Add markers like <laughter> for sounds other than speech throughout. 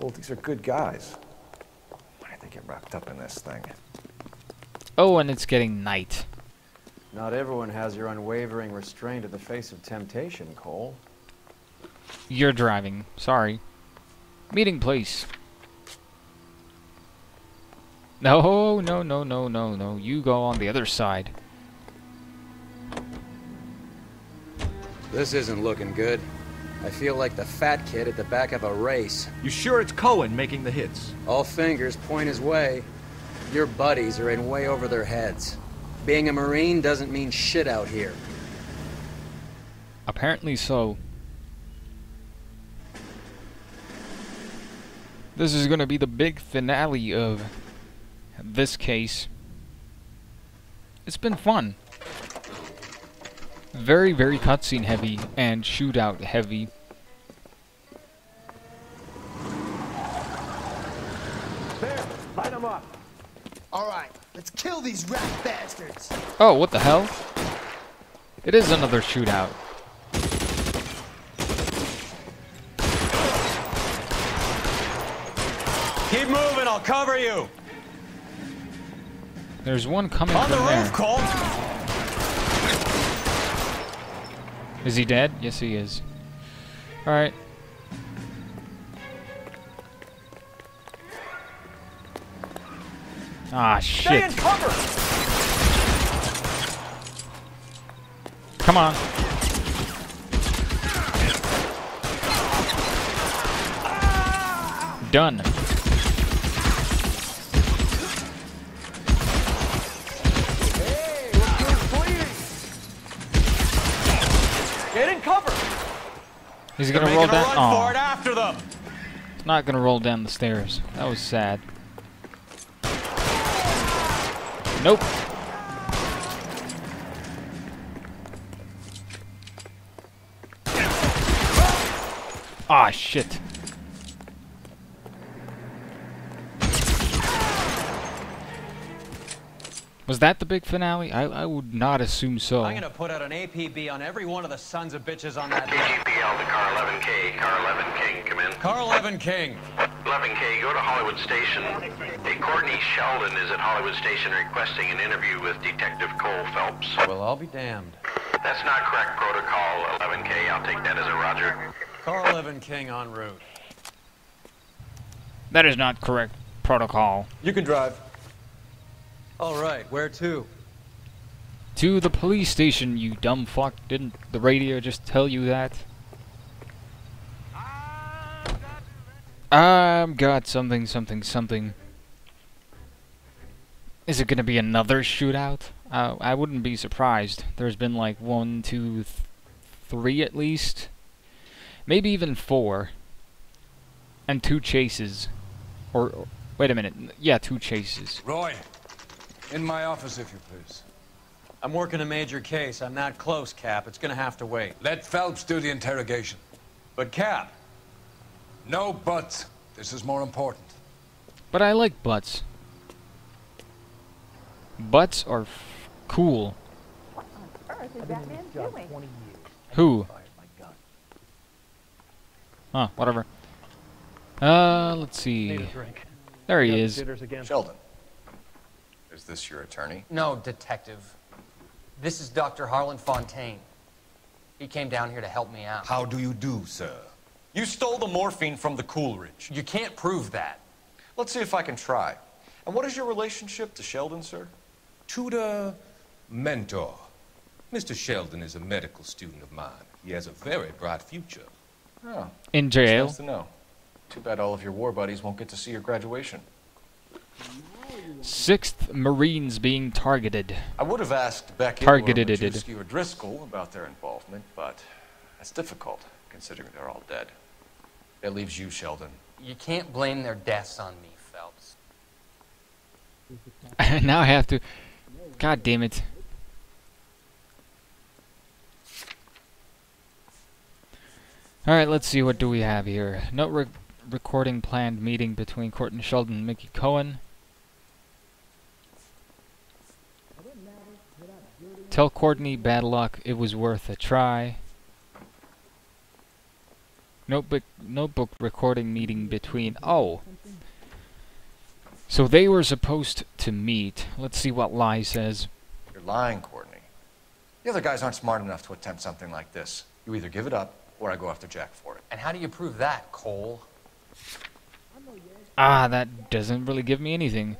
Gold, these are good guys. Why did they get wrapped up in this thing? Oh, and it's getting night. Not everyone has your unwavering restraint in the face of temptation, Cole. You're driving. Sorry. Meeting place. No, no, no, no, no, no. You go on the other side. This isn't looking good. I feel like the fat kid at the back of a race. You sure it's Cohen making the hits? All fingers point his way. Your buddies are in way over their heads. Being a Marine doesn't mean shit out here. Apparently so. This is going to be the big finale of this case. It's been fun. Very, very cutscene heavy and shootout heavy. There, light them up. All right, let's kill these rat bastards. Oh, what the hell? It is another shootout. Keep moving, I'll cover you. There's one coming On the roof, there. Cole. Is he dead? Yes, he is. Alright. Ah, shit. cover. Come on. Done. He's gonna roll down. run for Oh, it after them. not gonna roll down the stairs. That was sad. Nope. Ah, shit. Was that the big finale? I, I would not assume so. I'm gonna put out an APB on every one of the sons of bitches on that <laughs> list. To car 11K. Car 11 King, come in. Carl Evan King. 11K, go to Hollywood Station. Hey, Courtney Sheldon is at Hollywood Station requesting an interview with Detective Cole Phelps. Well, I'll be damned. That's not correct protocol, 11K. I'll take that as a roger. Carl Evan King en route. That is not correct protocol. You can drive. All right, where to? To the police station, you dumb fuck. Didn't the radio just tell you that? Um, got something, something, something. Is it gonna be another shootout? Uh, I wouldn't be surprised. There's been like one, two, th three at least. Maybe even four. And two chases. Or, or wait a minute. Yeah, two chases. Roy, in my office, if you please. I'm working a major case. I'm not close, Cap. It's gonna have to wait. Let Phelps do the interrogation. But Cap, No buts. This is more important. But I like butts. Butts are f- cool. earth is that man doing? Who? Huh, whatever. Uh, let's see. There he is. Sheldon, is this your attorney? No, detective. This is Dr. Harlan Fontaine. He came down here to help me out. How do you do, sir? You stole the morphine from the Coolidge. You can't prove that. Let's see if I can try. And what is your relationship to Sheldon, sir? Tutor, mentor. Mr. Sheldon is a medical student of mine. He has a very bright future. Oh, In that's jail. nice to know. Too bad all of your war buddies won't get to see your graduation. Sixth Marines being targeted. I would have asked Beckett Targeted or it. Majewski or Driscoll about their involvement, but that's difficult, considering they're all dead. That leaves you, Sheldon. You can't blame their deaths on me, Phelps. <laughs> now I have to. God damn it. Alright, let's see what do we have here. Note re recording planned meeting between Courtney Sheldon and Mickey Cohen. Tell Courtney bad luck, it was worth a try. Notebook notebook recording meeting between. Oh. So they were supposed to meet. Let's see what Lie says. You're lying, Courtney. The other guys aren't smart enough to attempt something like this. You either give it up, or I go after Jack for it. And how do you prove that, Cole? Ah, that doesn't really give me anything.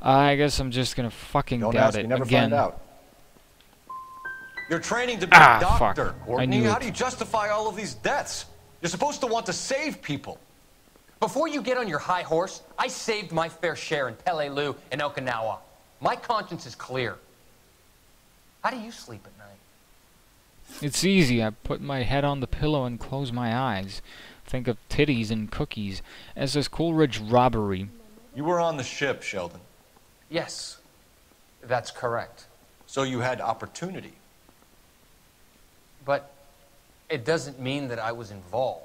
I guess I'm just gonna fucking Don't doubt ask, it you never again. find out. You're training to be Ah, a doctor, fuck. I Courtney. How it. do you justify all of these deaths? You're supposed to want to save people. Before you get on your high horse, I saved my fair share in Peleliu and Okinawa. My conscience is clear. How do you sleep at night? It's easy. I put my head on the pillow and close my eyes. Think of titties and cookies. SS Coolidge robbery. You were on the ship, Sheldon. Yes, that's correct. So you had opportunity. But it doesn't mean that I was involved.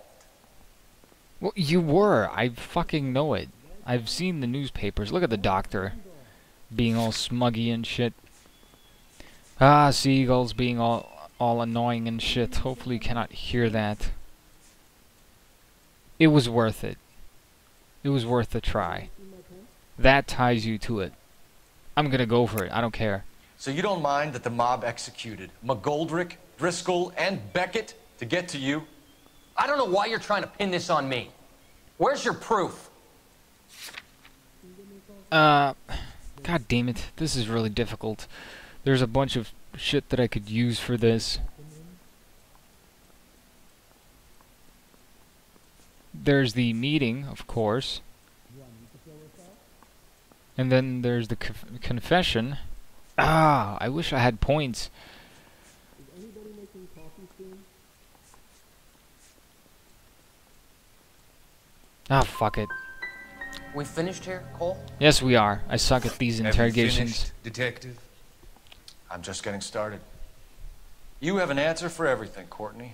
Well, you were. I fucking know it. I've seen the newspapers. Look at the doctor. Being all smuggy and shit. Ah, seagulls being all all annoying and shit. Hopefully you cannot hear that. It was worth it. It was worth a try. That ties you to it. I'm gonna go for it. I don't care. So you don't mind that the mob executed McGoldrick, Driscoll, and Beckett to get to you? I don't know why you're trying to pin this on me. Where's your proof? Uh, god damn it. This is really difficult. There's a bunch of shit that I could use for this. There's the meeting, of course. And then there's the conf confession. Ah, I wish I had points. Ah, fuck it. We finished here, Cole? Yes, we are. I suck at these Have you interrogations. finished, detective? I'm just getting started. You have an answer for everything, Courtney.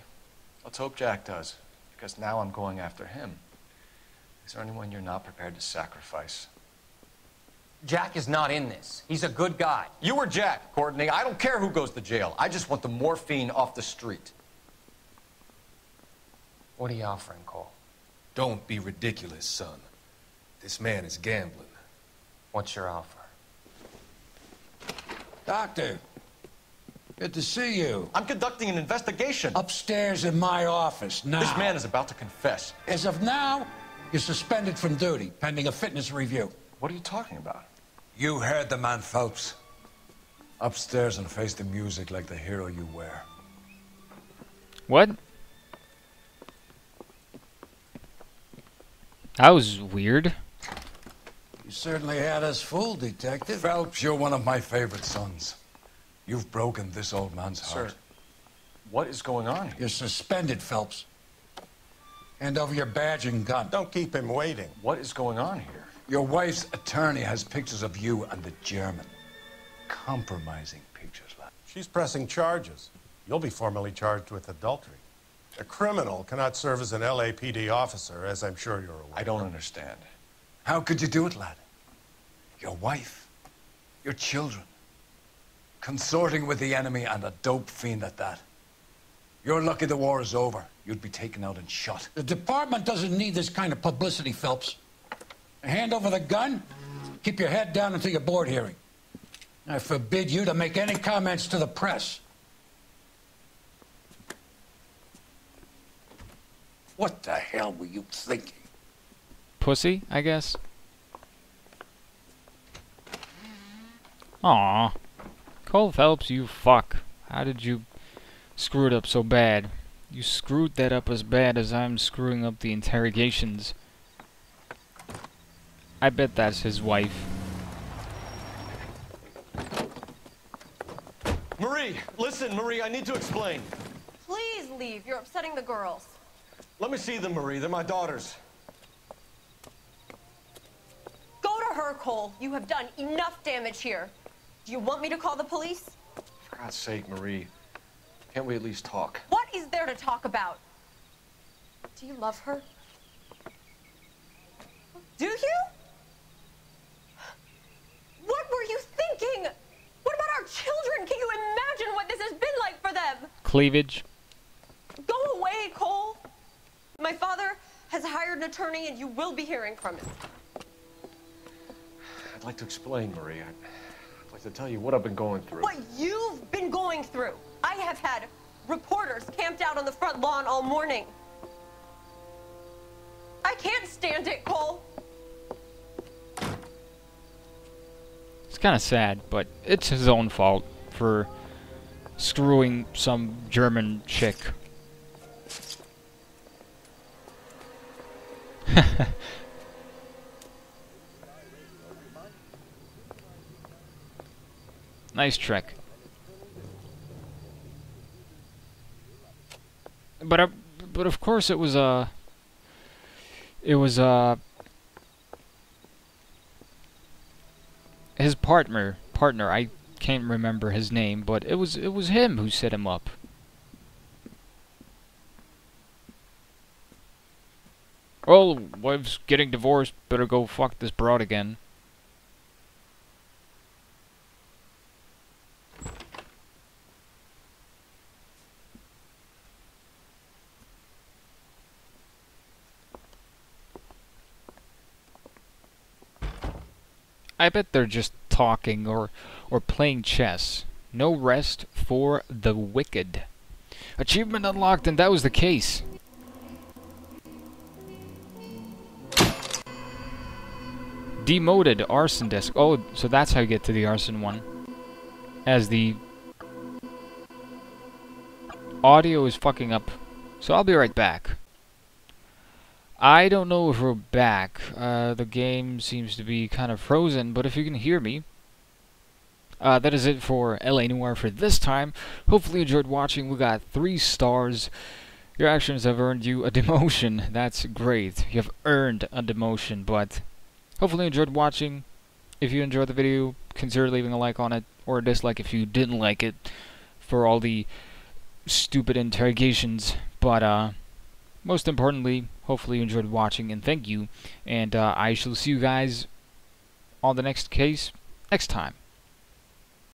Let's hope Jack does, because now I'm going after him. Is there anyone you're not prepared to sacrifice? Jack is not in this. He's a good guy. You or Jack, Courtney. I don't care who goes to jail. I just want the morphine off the street. What are you offering, Cole? Don't be ridiculous, son. This man is gambling. What's your offer? Doctor, good to see you. I'm conducting an investigation. Upstairs in my office now. This man is about to confess. As of now, you're suspended from duty, pending a fitness review. What are you talking about? You heard the man, Phelps. Upstairs and face the music like the hero you were. What? That was weird. You certainly had us fooled, Detective. Phelps, you're one of my favorite sons. You've broken this old man's heart. Sir, what is going on here? You're suspended, Phelps. Hand over your badge and gun. Don't keep him waiting. What is going on here? Your wife's attorney has pictures of you and the German. Compromising pictures, lad. She's pressing charges. You'll be formally charged with adultery. A criminal cannot serve as an LAPD officer, as I'm sure you're aware. I don't understand. How could you do it, lad? Your wife, your children, consorting with the enemy and a dope fiend at that. You're lucky the war is over. You'd be taken out and shot. The department doesn't need this kind of publicity, Phelps. Hand over the gun, keep your head down until your board hearing. I forbid you to make any comments to the press. What the hell were you thinking? Pussy, I guess. Aw. Cole Phelps, you fuck. How did you screw it up so bad? You screwed that up as bad as I'm screwing up the interrogations. I bet that's his wife. Marie, listen, Marie, I need to explain. Please leave. You're upsetting the girls. Let me see them, Marie. They're my daughters. Go to her, Cole. You have done enough damage here. Do you want me to call the police? For God's sake, Marie. Can't we at least talk? What is there to talk about? Do you love her? Do you? What were you thinking? What about our children? Can you imagine what this has been like for them? Cleavage. Go and you will be hearing from him. I'd like to explain, Marie. I'd, I'd like to tell you what I've been going through. What you've been going through. I have had reporters camped out on the front lawn all morning. I can't stand it, Cole. It's kind of sad, but it's his own fault for screwing some German chick. <laughs> nice trick. But uh, but of course it was uh it was uh his partner partner I can't remember his name, but it was it was him who set him up. Well, wife's getting divorced, better go fuck this broad again. I bet they're just talking or or playing chess. No rest for the wicked. Achievement unlocked, and that was the case. Demoted arson disc. Oh, so that's how you get to the arson one. As the audio is fucking up. So I'll be right back. I don't know if we're back. Uh, the game seems to be kind of frozen, but if you can hear me, uh, that is it for LA Noire for this time. Hopefully you enjoyed watching. We got three stars. Your actions have earned you a demotion. <laughs> That's great. You have earned a demotion, but hopefully you enjoyed watching. If you enjoyed the video, consider leaving a like on it, or a dislike if you didn't like it, for all the stupid interrogations. But, uh, most importantly, hopefully you enjoyed watching, and thank you. And uh, I shall see you guys on the next case next time.